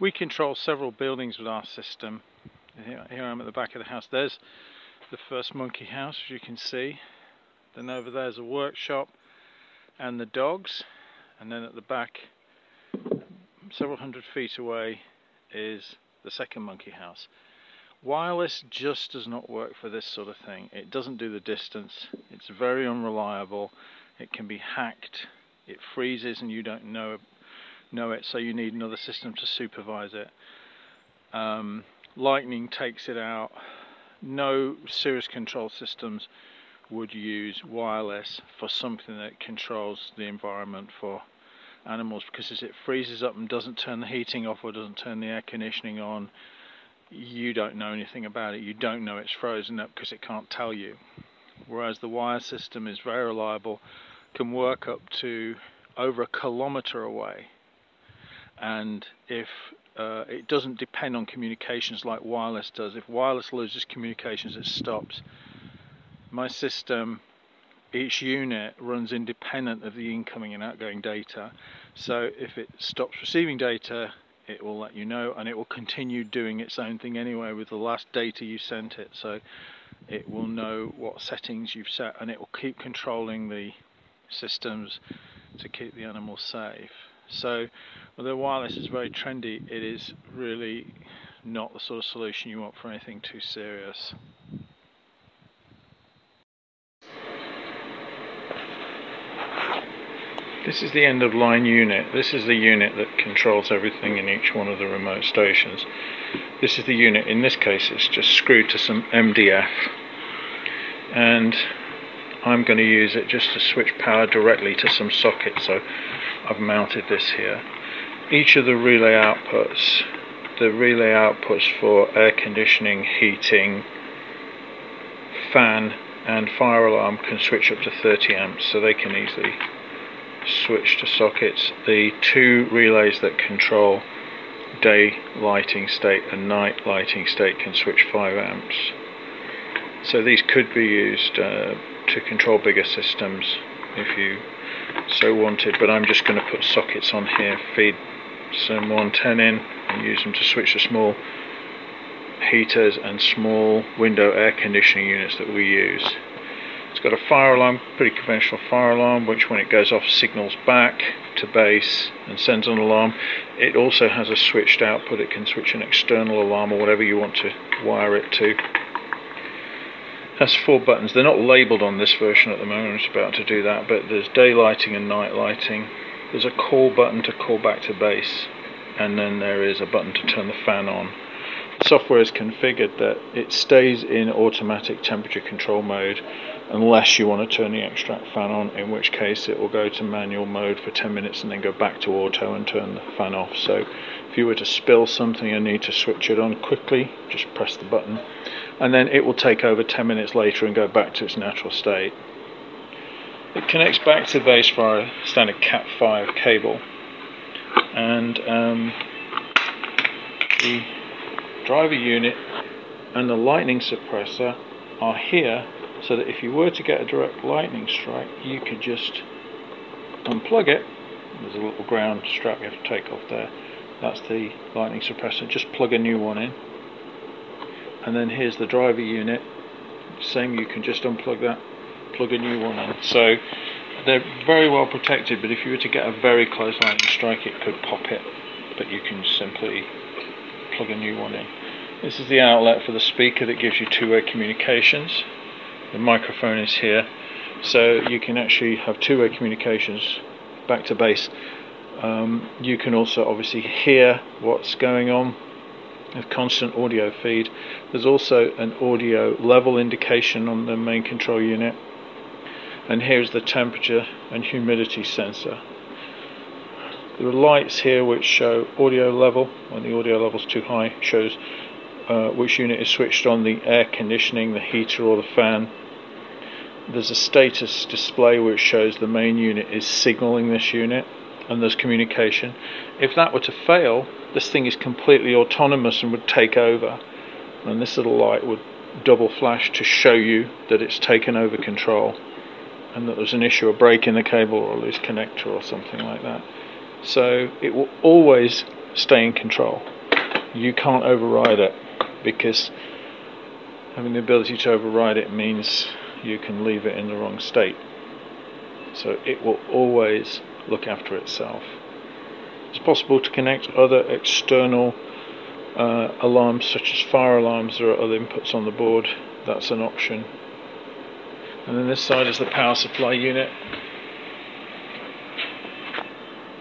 We control several buildings with our system. Here, here I am at the back of the house. There's the first monkey house, as you can see. Then over there's a workshop and the dogs. And then at the back, several hundred feet away, is the second monkey house. Wireless just does not work for this sort of thing. It doesn't do the distance. It's very unreliable. It can be hacked. It freezes and you don't know know it, so you need another system to supervise it. Um, lightning takes it out. No serious control systems would use wireless for something that controls the environment for animals because as it freezes up and doesn't turn the heating off or doesn't turn the air conditioning on, you don't know anything about it. You don't know it's frozen up because it can't tell you. Whereas the wire system is very reliable, can work up to over a kilometer away and if uh, it doesn't depend on communications like wireless does. If wireless loses communications, it stops. My system, each unit runs independent of the incoming and outgoing data. So if it stops receiving data, it will let you know and it will continue doing its own thing anyway with the last data you sent it. So it will know what settings you've set and it will keep controlling the systems to keep the animals safe. So although wireless is very trendy, it is really not the sort of solution you want for anything too serious. This is the end of line unit. This is the unit that controls everything in each one of the remote stations. This is the unit, in this case it's just screwed to some MDF and I'm going to use it just to switch power directly to some sockets so I've mounted this here. Each of the relay outputs the relay outputs for air conditioning heating fan and fire alarm can switch up to 30 amps so they can easily switch to sockets. The two relays that control day lighting state and night lighting state can switch 5 amps. So these could be used uh, to control bigger systems if you so wanted but I'm just going to put sockets on here feed some 110 in and use them to switch to small heaters and small window air conditioning units that we use. It's got a fire alarm, pretty conventional fire alarm, which when it goes off signals back to base and sends an alarm. It also has a switched output, it can switch an external alarm or whatever you want to wire it to has four buttons. They're not labelled on this version at the moment, I'm just about to do that, but there's day lighting and night lighting. There's a call button to call back to base, and then there is a button to turn the fan on. The software is configured that it stays in automatic temperature control mode unless you want to turn the extract fan on, in which case it will go to manual mode for 10 minutes and then go back to auto and turn the fan off. So if you were to spill something and need to switch it on quickly, just press the button and then it will take over 10 minutes later and go back to its natural state. It connects back to the base via a standard Cat5 cable and um, the driver unit and the lightning suppressor are here so that if you were to get a direct lightning strike you could just unplug it. There's a little ground strap you have to take off there. That's the lightning suppressor. Just plug a new one in. And then here's the driver unit. Same you can just unplug that plug a new one in. So they're very well protected but if you were to get a very close lightning strike it could pop it. But you can simply plug a new one in. This is the outlet for the speaker that gives you two-way communications the microphone is here so you can actually have two-way communications back to base um, you can also obviously hear what's going on a constant audio feed. There's also an audio level indication on the main control unit. And here's the temperature and humidity sensor. There are lights here which show audio level. When the audio level is too high, shows uh, which unit is switched on, the air conditioning, the heater or the fan. There's a status display which shows the main unit is signaling this unit and there's communication. If that were to fail, this thing is completely autonomous and would take over. And this little light would double flash to show you that it's taken over control and that there's an issue, a break in the cable or a loose connector or something like that. So it will always stay in control. You can't override it because having the ability to override it means you can leave it in the wrong state. So it will always look after itself. It's possible to connect other external uh, alarms such as fire alarms or other inputs on the board. That's an option. And then this side is the power supply unit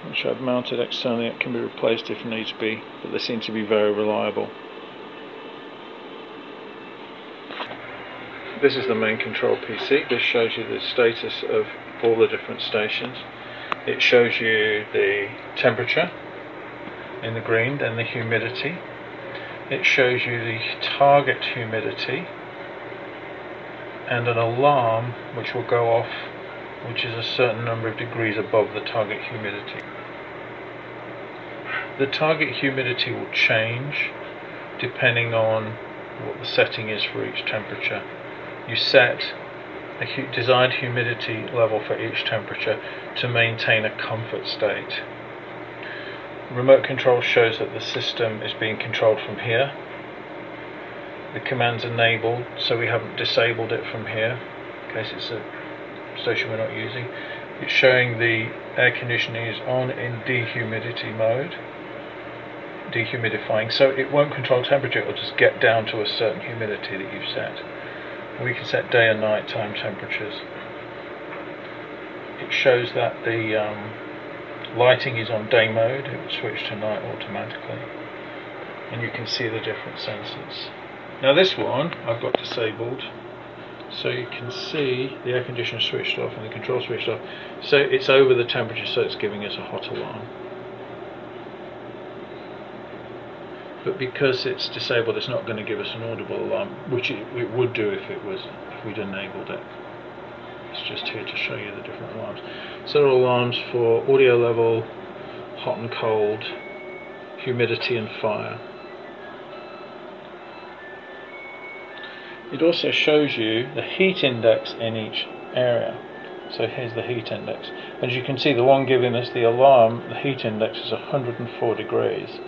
which I've mounted externally. It can be replaced if needs be, but they seem to be very reliable. This is the main control PC. This shows you the status of all the different stations. It shows you the temperature in the green, then the humidity. It shows you the target humidity and an alarm which will go off which is a certain number of degrees above the target humidity. The target humidity will change depending on what the setting is for each temperature. You set a hu desired humidity level for each temperature to maintain a comfort state. Remote control shows that the system is being controlled from here. The command's enabled, so we haven't disabled it from here, in case it's a station we're not using. It's showing the air conditioning is on in dehumidity mode, dehumidifying, so it won't control temperature, it'll just get down to a certain humidity that you've set. We can set day and night time temperatures. It shows that the um, lighting is on day mode, it will switch to night automatically. And you can see the different sensors. Now this one I've got disabled so you can see the air conditioner switched off and the control switched off so it's over the temperature so it's giving us a hot alarm but because it's disabled it's not going to give us an audible alarm which it, it would do if it was if we'd enabled it it's just here to show you the different alarms so there are alarms for audio level hot and cold humidity and fire It also shows you the heat index in each area. So here's the heat index. As you can see, the one giving us the alarm, the heat index is 104 degrees.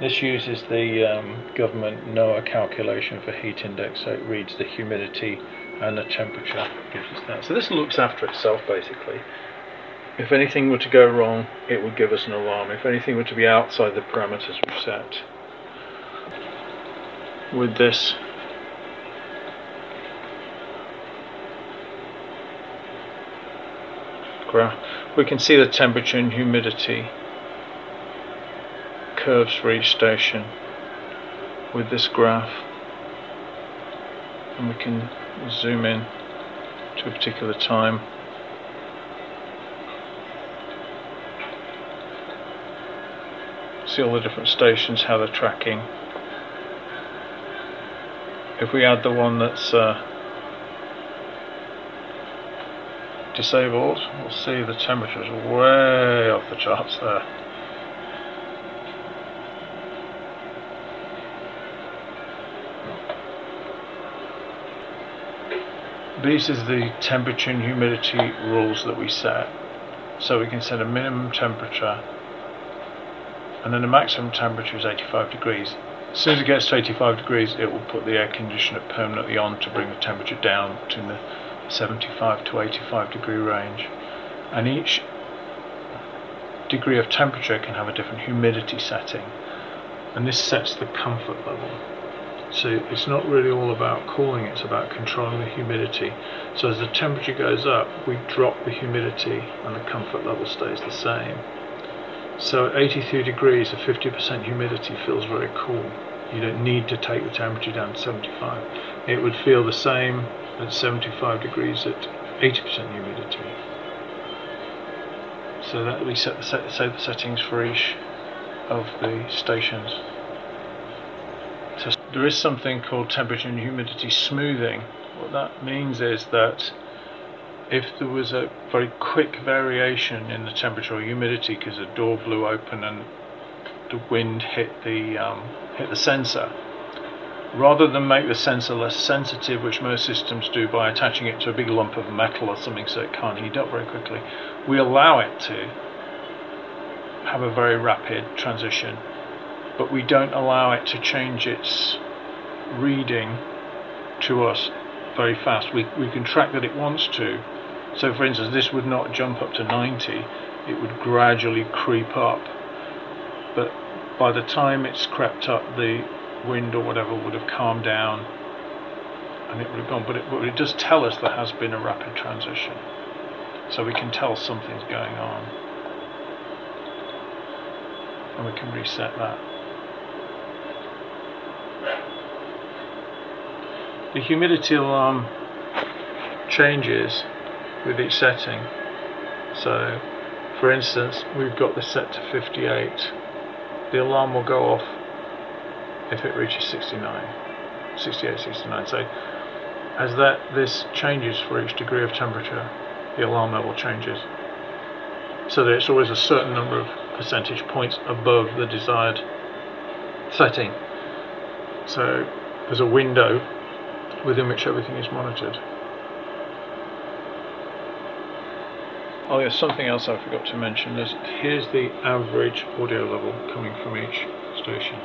This uses the um, government NOAA calculation for heat index, so it reads the humidity and the temperature, gives us that. So this looks after itself basically. If anything were to go wrong, it would give us an alarm. If anything were to be outside the parameters we've set. With this graph, we can see the temperature and humidity curves for each station with this graph. And we can zoom in to a particular time. See all the different stations how they're tracking. If we add the one that's uh, disabled, we'll see the temperature's way off the charts there. These are the temperature and humidity rules that we set. So we can set a minimum temperature and then the maximum temperature is 85 degrees. As soon as it gets to 85 degrees it will put the air conditioner permanently on to bring the temperature down to the 75 to 85 degree range and each degree of temperature can have a different humidity setting and this sets the comfort level so it's not really all about cooling it's about controlling the humidity so as the temperature goes up we drop the humidity and the comfort level stays the same so at 83 degrees at 50% humidity feels very cool you don't need to take the temperature down to 75 it would feel the same at 75 degrees at 80% humidity. So that we set the, set, set the settings for each of the stations. There is something called temperature and humidity smoothing. What that means is that if there was a very quick variation in the temperature or humidity because a door blew open and the wind hit the um, hit the sensor, rather than make the sensor less sensitive, which most systems do by attaching it to a big lump of metal or something so it can't heat up very quickly, we allow it to have a very rapid transition, but we don't allow it to change its reading to us very fast. We, we can track that it wants to. So for instance, this would not jump up to 90, it would gradually creep up. But by the time it's crept up, the wind or whatever would have calmed down and it would have gone. But it, but it does tell us there has been a rapid transition. So we can tell something's going on. And we can reset that. The humidity alarm changes with each setting. So, for instance, we've got this set to 58. The alarm will go off if it reaches 69, 68, 69. So, as that this changes for each degree of temperature, the alarm level changes. So that it's always a certain number of percentage points above the desired setting. So there's a window within which everything is monitored. Oh, there's something else I forgot to mention. There's, here's the average audio level coming from each station.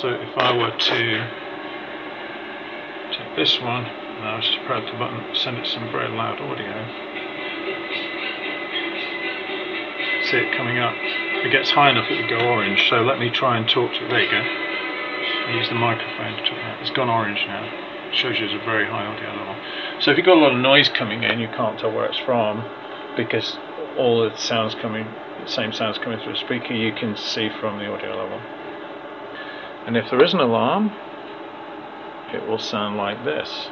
So if I were to take this one, and I was just press the button, send it some very loud audio. See it coming up. If it gets high enough, it would go orange. So let me try and talk to it. There you go. Use the microphone to talk that. It's gone orange now. It shows you it's a very high audio level. So if you've got a lot of noise coming in, you can't tell where it's from because all the sounds coming, the same sounds coming through a speaker, you can see from the audio level. And if there is an alarm, it will sound like this.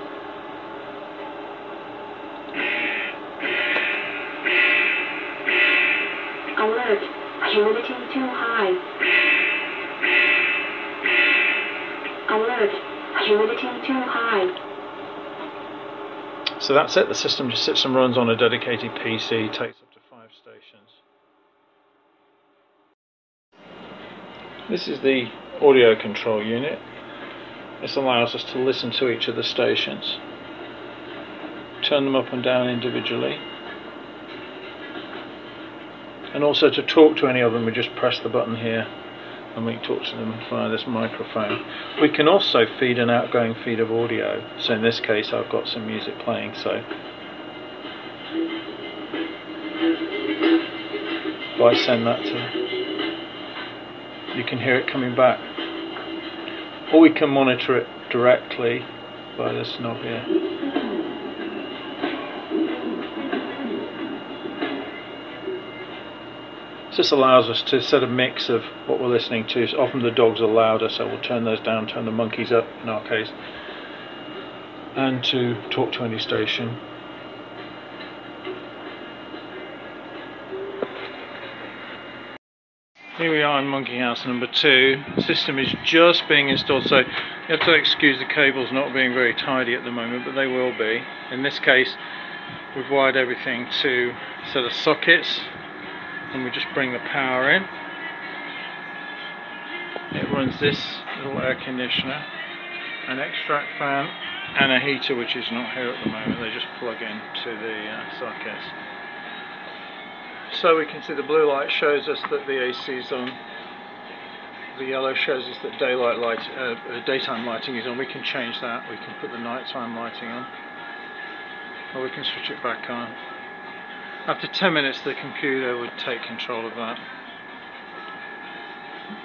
Alert, humidity too high. Humidity too high. So that's it, the system just sits and runs on a dedicated PC, takes up to five stations. This is the audio control unit. This allows us to listen to each of the stations, turn them up and down individually, and also to talk to any of them we just press the button here and we talk to them via this microphone. We can also feed an outgoing feed of audio, so in this case I've got some music playing so if I send that to you can hear it coming back or we can monitor it directly by this knob here. This allows us to set a mix of what we're listening to. So often the dogs are louder, so we'll turn those down, turn the monkeys up in our case, and to talk to any station. Here we are in Monkey House number two. The system is just being installed, so you have to excuse the cables not being very tidy at the moment, but they will be. In this case, we've wired everything to a set of sockets, and we just bring the power in. It runs this little air conditioner, an extract fan, and a heater, which is not here at the moment. They just plug into the uh, sockets. So we can see the blue light shows us that the AC is on. The yellow shows us that daylight light, uh, uh, daytime lighting is on. We can change that. We can put the nighttime lighting on, or we can switch it back on. After 10 minutes, the computer would take control of that.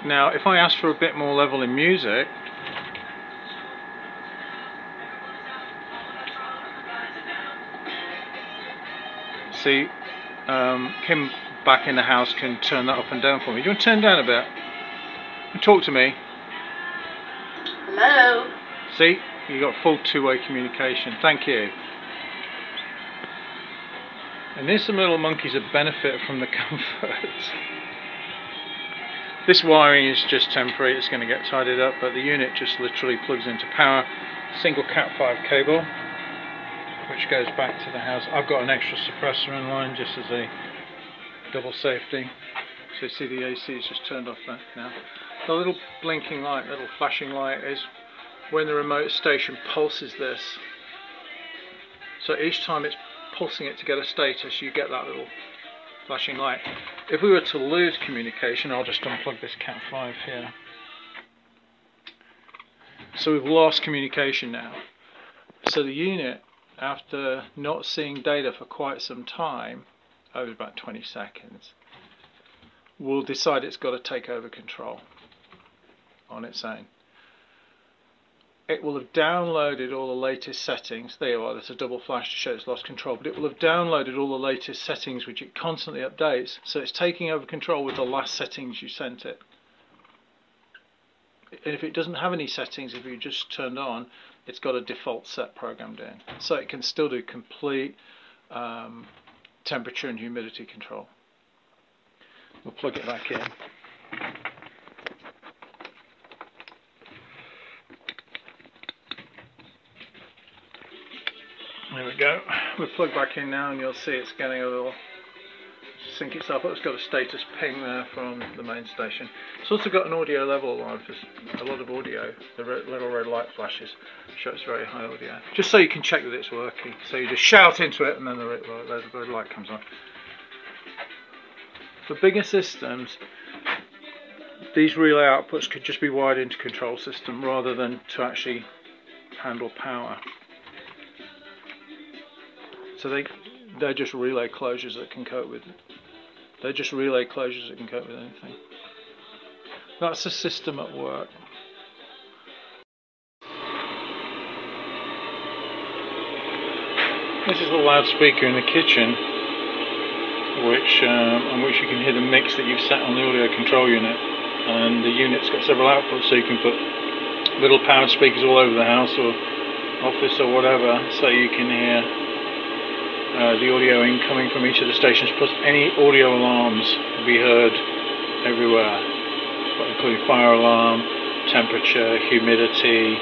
Now, if I ask for a bit more level in music, see um, Kim back in the house can turn that up and down for me. Do you want to turn down a bit? Talk to me. Hello? See, you got full two-way communication. Thank you. And there's some little monkeys that benefit from the comfort. this wiring is just temporary, it's going to get tidied up, but the unit just literally plugs into power. Single Cat5 cable which goes back to the house. I've got an extra suppressor in line just as a double safety. So you see the AC is just turned off there now. The little blinking light, little flashing light is when the remote station pulses this. So each time it's pulsing it to get a status, you get that little flashing light. If we were to lose communication, I'll just unplug this Cat 5 here. So we've lost communication now. So the unit, after not seeing data for quite some time, over about 20 seconds, will decide it's got to take over control on its own. It will have downloaded all the latest settings. There you are, there's a double flash to show it's lost control, but it will have downloaded all the latest settings which it constantly updates, so it's taking over control with the last settings you sent it. And if it doesn't have any settings, if you just turned on, it's got a default set programmed in. So it can still do complete um, temperature and humidity control. We'll plug it back in. There we go. We'll plug back in now and you'll see it's getting a little sync itself up. It's got a status ping there from the main station. It's also got an audio level alarm for a lot of audio. The little red light flashes show it's very high audio. Just so you can check that it's working. So you just shout into it and then the red, the red light comes on. For bigger systems, these relay outputs could just be wired into control system rather than to actually handle power. So they they're just relay closures that can cope with they're just relay closures that can cope with anything. That's the system at work. This is the loudspeaker in the kitchen, which um, on which you can hear the mix that you've set on the audio control unit. And the unit's got several outputs, so you can put little powered speakers all over the house or office or whatever, so you can hear uh, the audio incoming from each of the stations, plus any audio alarms will be heard everywhere, including fire alarm, temperature, humidity,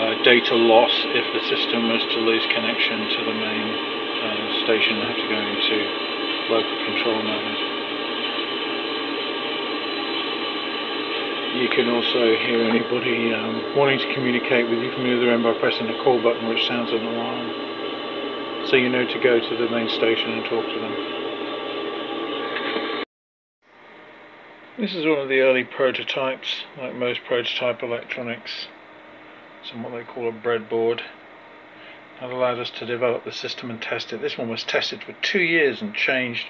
uh, data loss if the system was to lose connection to the main uh, station and have to go into local control mode. You can also hear anybody um, wanting to communicate with you from the other end by pressing the call button, which sounds an alarm so you know to go to the main station and talk to them. This is one of the early prototypes, like most prototype electronics. It's what they call a breadboard. That allowed us to develop the system and test it. This one was tested for two years and changed,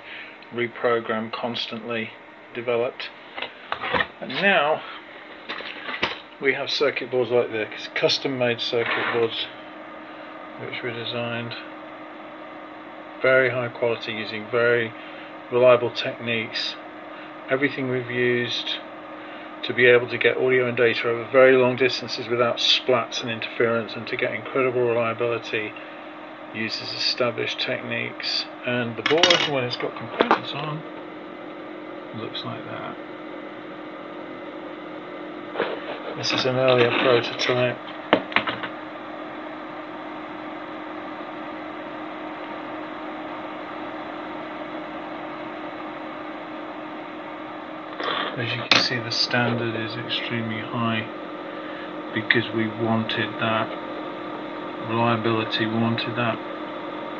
reprogrammed constantly, developed. And now we have circuit boards like this, custom made circuit boards which were designed very high quality using very reliable techniques. Everything we've used to be able to get audio and data over very long distances without splats and interference and to get incredible reliability uses established techniques and the board when it's got components on looks like that. This is an earlier prototype as you can see the standard is extremely high because we wanted that reliability, we wanted that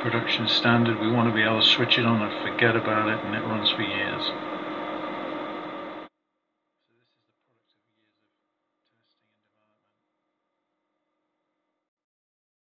production standard, we want to be able to switch it on and forget about it and it runs for years.